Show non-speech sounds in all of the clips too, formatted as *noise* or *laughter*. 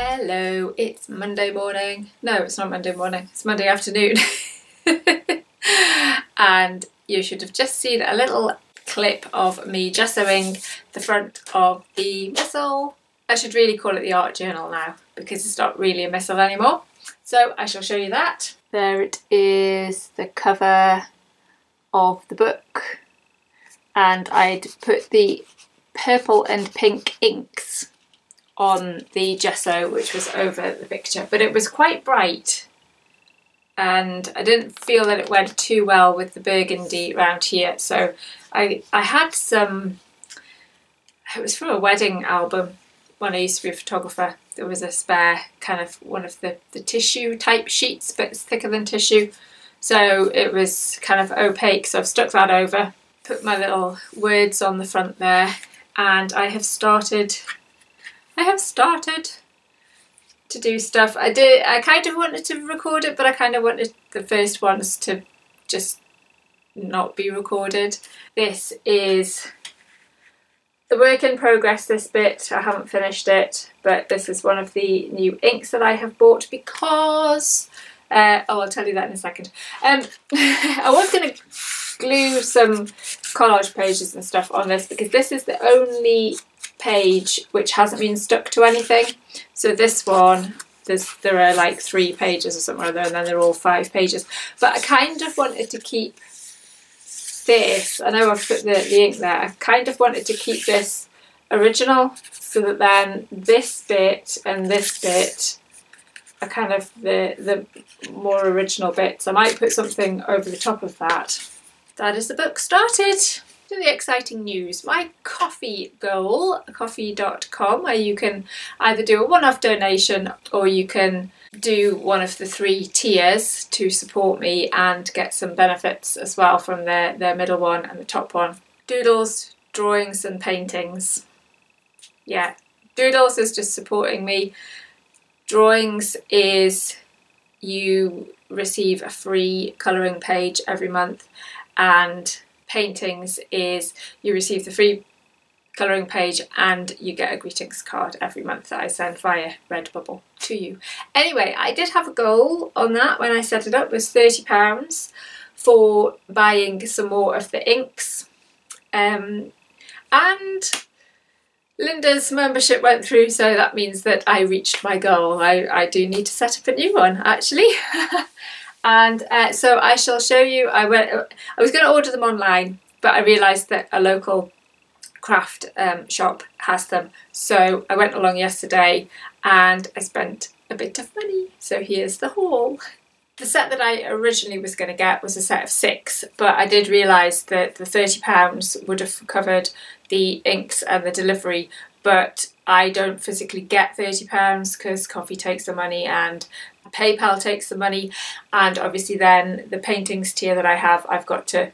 Hello, it's Monday morning. No, it's not Monday morning, it's Monday afternoon. *laughs* and you should have just seen a little clip of me gessoing the front of the missal. I should really call it the art journal now because it's not really a missal anymore. So I shall show you that. There it is, the cover of the book. And I'd put the purple and pink inks on the gesso which was over the picture but it was quite bright. And I didn't feel that it went too well with the burgundy around here. So I, I had some it was from a wedding album. When I used to be a photographer. There was a spare kind of one of the, the tissue type sheets but it's thicker than tissue. So it was kind of opaque. So I've stuck that over put my little words on the front there and I have started I have started to do stuff. I did. I kind of wanted to record it, but I kind of wanted the first ones to just not be recorded. This is the work in progress this bit. I haven't finished it, but this is one of the new inks that I have bought because, uh, oh I'll tell you that in a second. Um, *laughs* I was going to glue some collage pages and stuff on this because this is the only page which hasn't been stuck to anything. So this one, there are like three pages or something other, and then they're all five pages. But I kind of wanted to keep this. I know I've put the, the ink there. I kind of wanted to keep this original so that then this bit and this bit are kind of the the more original bits. I might put something over the top of that. That is the book started to the exciting news. My Ko-fi goal, ko-fi.com, where you can either do a one-off donation or you can do one of the three tiers to support me and get some benefits as well from the, the middle one and the top one. Doodles, drawings and paintings. Yeah, Doodles is just supporting me. Drawings is you receive a free colouring page every month and paintings is you receive the free colouring page and you get a greetings card every month that I send via Redbubble to you. Anyway, I did have a goal on that when I set it up was £30 for buying some more of the inks um, and Linda's membership went through so that means that I reached my goal. I, I do need to set up a new one actually. *laughs* and uh, so I shall show you I went I was going to order them online but I realised that a local craft um, shop has them so I went along yesterday and I spent a bit of money so here's the haul. The set that I originally was going to get was a set of six but I did realise that the £30 would have covered the inks and the delivery but I don't physically get £30 because Ko-fi takes the money and PayPal takes the money and obviously then the paintings tier that I have I've got to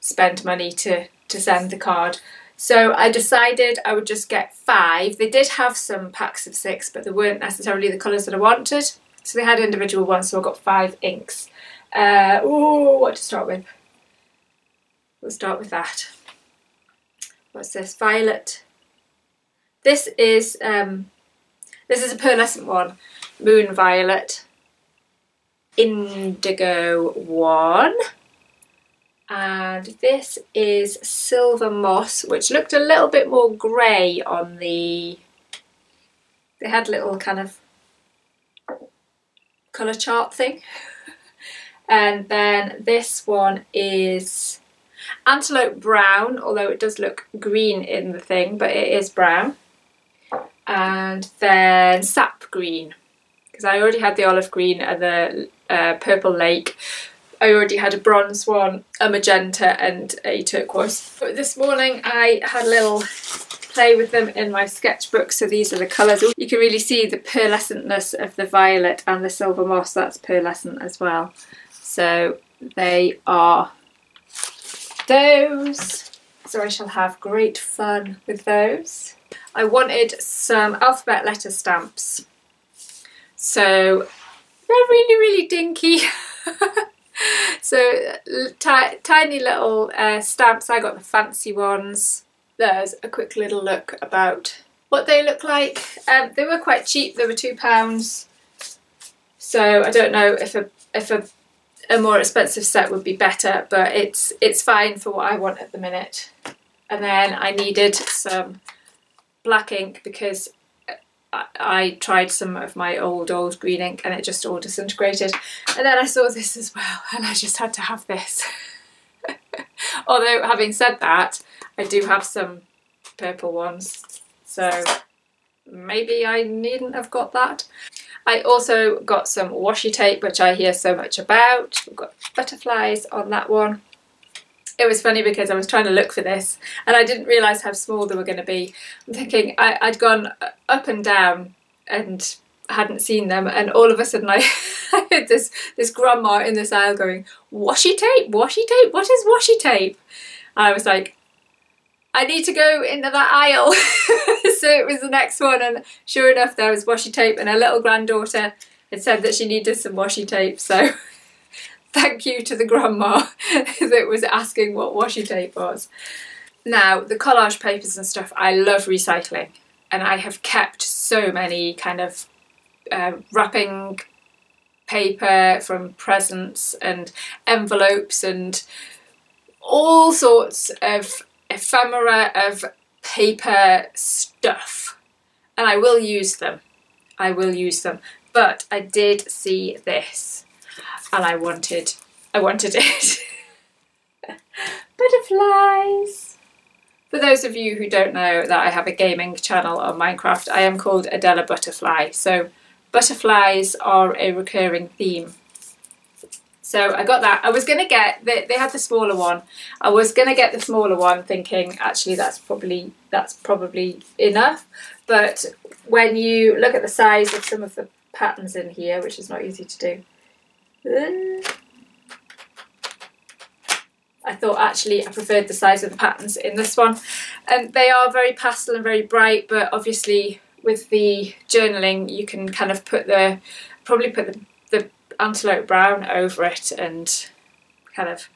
spend money to to send the card. So I decided I would just get five. They did have some packs of six but they weren't necessarily the colours that I wanted. So they had individual ones so I got five inks. Uh, oh what to start with? We'll start with that. What's this? Violet. This is um, this is a pearlescent one Moon Violet, Indigo one, and this is Silver Moss, which looked a little bit more grey on the, they had little kind of colour chart thing. *laughs* and then this one is Antelope Brown, although it does look green in the thing, but it is brown. And then Sap Green because I already had the olive green and the uh, purple lake. I already had a bronze one, a magenta and a turquoise. But this morning I had a little play with them in my sketchbook so these are the colours. You can really see the pearlescentness of the violet and the silver moss, that's pearlescent as well. So they are those. So I shall have great fun with those. I wanted some alphabet letter stamps so they're really, really dinky. *laughs* so tiny little uh, stamps. I got the fancy ones. There's a quick little look about what they look like. Um, they were quite cheap, they were £2. So I don't know if a if a, a more expensive set would be better, but it's it's fine for what I want at the minute. And then I needed some black ink because I, I tried some of my old old green ink and it just all disintegrated. And then I saw this as well *laughs* and I just had to have this. *laughs* Although having said that, I do have some purple ones, so maybe I needn't have got that. I also got some washi tape, which I hear so much about. We've got butterflies on that one. It was funny because I was trying to look for this and I didn't realise how small they were going to be. I'm thinking I, I'd gone up and down and hadn't seen them and all of a sudden I, *laughs* I heard this this grandma in this aisle going washi tape washi tape what is washi tape and I was like I need to go into that aisle *laughs* so it was the next one and sure enough there was washi tape and her little granddaughter had said that she needed some washi tape so *laughs* thank you to the grandma *laughs* that was asking what washi tape was. Now the collage papers and stuff I love recycling and I have kept so many kind of uh, wrapping paper from presents and envelopes and all sorts of ephemera of paper stuff and I will use them. I will use them. But I did see this and I wanted, I wanted *laughs* it. Butterflies! For those of you who don't know that I have a gaming channel on Minecraft, I am called Adela Butterfly. So butterflies are a recurring theme so I got that. I was going to get, they, they had the smaller one. I was going to get the smaller one thinking actually that's probably, that's probably enough. But when you look at the size of some of the patterns in here, which is not easy to do, Uh, I thought actually I preferred the size of the patterns in this one. And they are very pastel and very bright, but obviously with the journaling you can kind of put the, probably put the antelope brown over it and kind of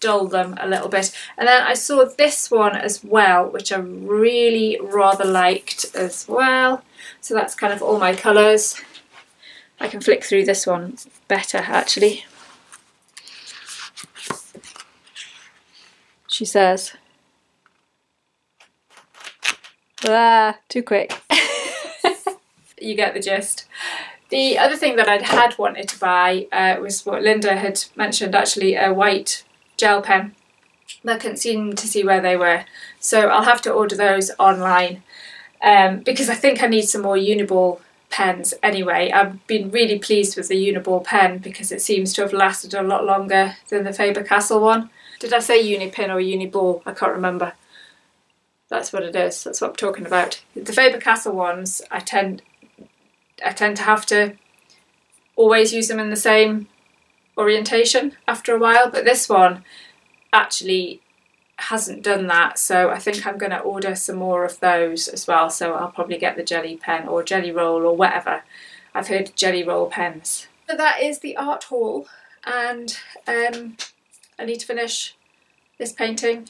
dull them a little bit. And then I saw this one as well, which I really rather liked as well. So that's kind of all my colours. I can flick through this one better actually. She says, ah, too quick. *laughs* you get the gist. The other thing that I'd had wanted to buy uh, was what Linda had mentioned, actually a white gel pen. I couldn't seem to see where they were, so I'll have to order those online um, because I think I need some more Uniball pens anyway. I've been really pleased with the Uniball pen because it seems to have lasted a lot longer than the Faber-Castell one. Did I say Unipin or Uniball? I can't remember. That's what it is, that's what I'm talking about. The Faber-Castell ones I tend I tend to have to always use them in the same orientation after a while, but this one actually hasn't done that so I think I'm going to order some more of those as well so I'll probably get the jelly pen or Gelly Roll or whatever. I've heard Gelly Roll pens. So that is the art haul and um, I need to finish this painting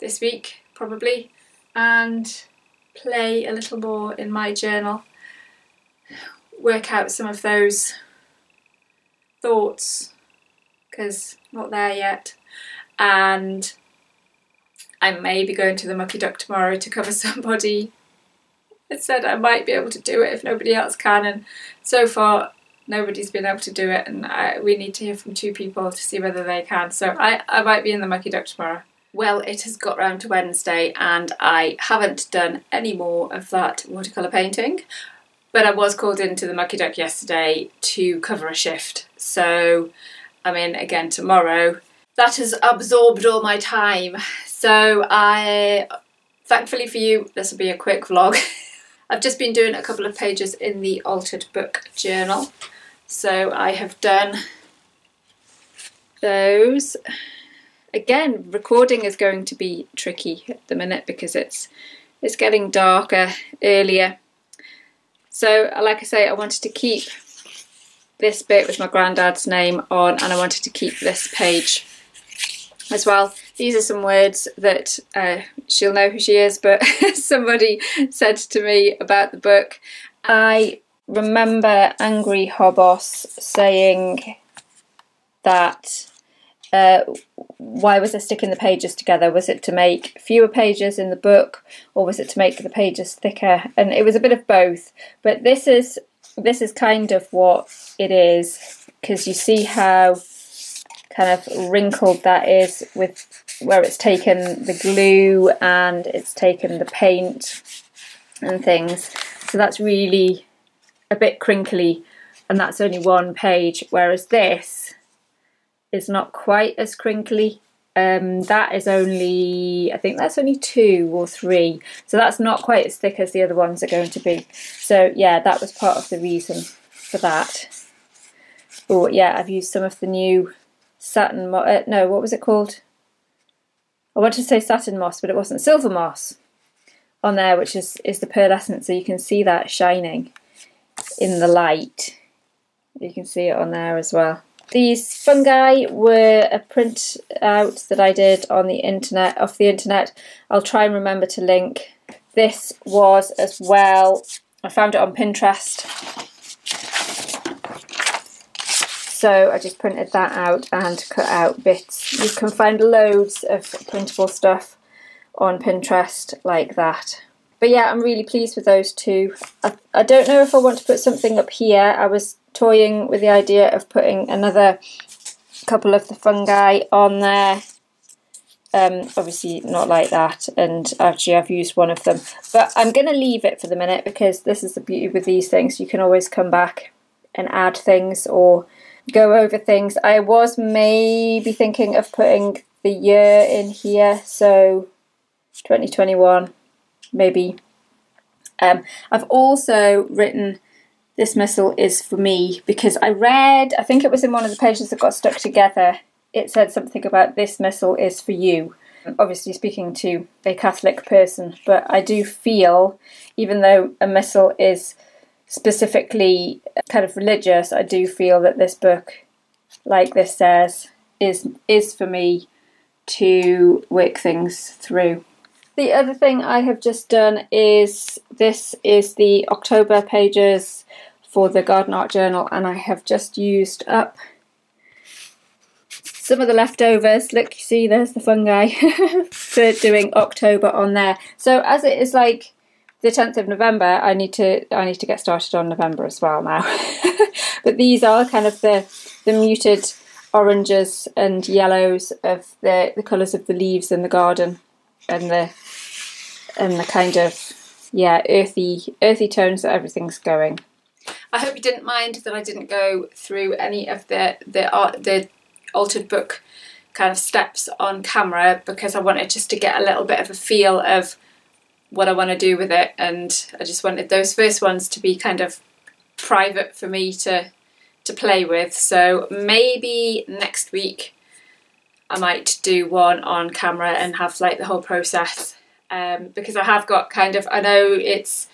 this week probably and play a little more in my journal, work out some of those thoughts because not there yet and I may be going to the Mucky Duck tomorrow to cover *laughs* somebody. It said I might be able to do it if nobody else can and so far nobody's been able to do it and I, we need to hear from two people to see whether they can so I, I might be in the Mucky Duck tomorrow. Well, it has got round to Wednesday and I haven't done any more of that watercolour painting, but I was called into the Mucky Duck yesterday to cover a shift. So I'm in again tomorrow. That has absorbed all my time. So I, thankfully for you, this will be a quick vlog. *laughs* I've just been doing a couple of pages in the Altered Book Journal. So I have done those again, recording is going to be tricky at the minute because it's it's getting darker earlier. So, like I say, I wanted to keep this bit with my granddad's name on and I wanted to keep this page as well. these are some words that uh, she'll know who she is, but *laughs* somebody said to me about the book. I remember Angry Hobos saying that uh, why was I sticking the pages together? Was it to make fewer pages in the book, or was it to make the pages thicker? And it was a bit of both. But this is this is kind of what it is because you see how kind of wrinkled that is with where it's taken the glue and it's taken the paint and things. So that's really a bit crinkly, and that's only one page. Whereas this is not quite as crinkly. Um, that is only, I think that's only two or three. So that's not quite as thick as the other ones are going to be. So yeah, that was part of the reason for that. Oh yeah, I've used some of the new satin, mo uh, no, what was it called? I wanted to say satin moss, but it wasn't. Silver moss on there, which is, is the pearlescent. So you can see that shining in the light. You can see it on there as well. These fungi were a print out that I did on the internet, off the internet. I'll try and remember to link. This was as well, I found it on Pinterest. So I just printed that out and cut out bits. You can find loads of printable stuff on Pinterest like that. But yeah, I'm really pleased with those two. I, I don't know if I want to put something up here. I was toying with the idea of putting another couple of the fungi on there. Um, obviously not like that and actually I've used one of them but I'm going to leave it for the minute because this is the beauty with these things you can always come back and add things or go over things. I was maybe thinking of putting the year in here so 2021 maybe. Um, I've also written this missal is for me because I read, I think it was in one of the pages that got stuck together, it said something about this missal is for you. Obviously, speaking to a Catholic person, but I do feel, even though a missal is specifically uh, kind of religious, I do feel that this book, like this says, is is for me to work things through. The other thing I have just done is this is the October pages for the Garden Art Journal and I have just used up some of the leftovers. Look, you see there's the fungi *laughs* for doing October on there. So as it is like the 10th of November, I need to I need to get started on November as well now. *laughs* but these are kind of the the muted oranges and yellows of the, the colours of the leaves in the garden and the and the kind of yeah earthy earthy tones that everything's going. I hope you didn't mind that I didn't go through any of the the art the altered book kind of steps on camera because I wanted just to get a little bit of a feel of what I want to do with it and I just wanted those first ones to be kind of private for me to to play with so maybe next week I might do one on camera and have like the whole process um, because I have got kind of, I know it's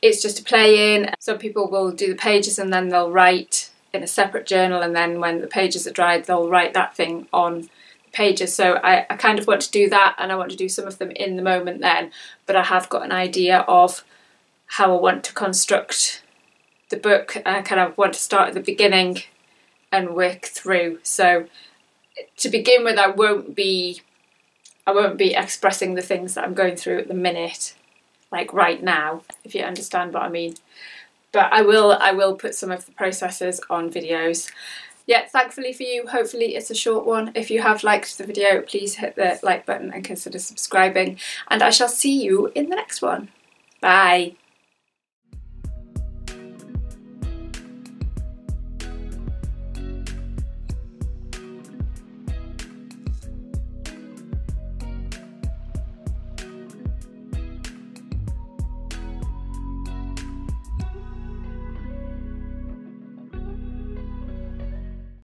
it's just a play in. Some people will do the pages and then they'll write in a separate journal and then when the pages are dried they'll write that thing on pages. So I, I kind of want to do that and I want to do some of them in the moment then, but I have got an idea of how I want to construct the book. And I kind of want to start at the beginning and work through. So to begin with I won't be I won't be expressing the things that I'm going through at the minute, like right now, if you understand what I mean. But I will I will put some of the processes on videos. Yeah, thankfully for you, hopefully it's a short one. If you have liked the video, please hit the like button and consider subscribing. And I shall see you in the next one. Bye.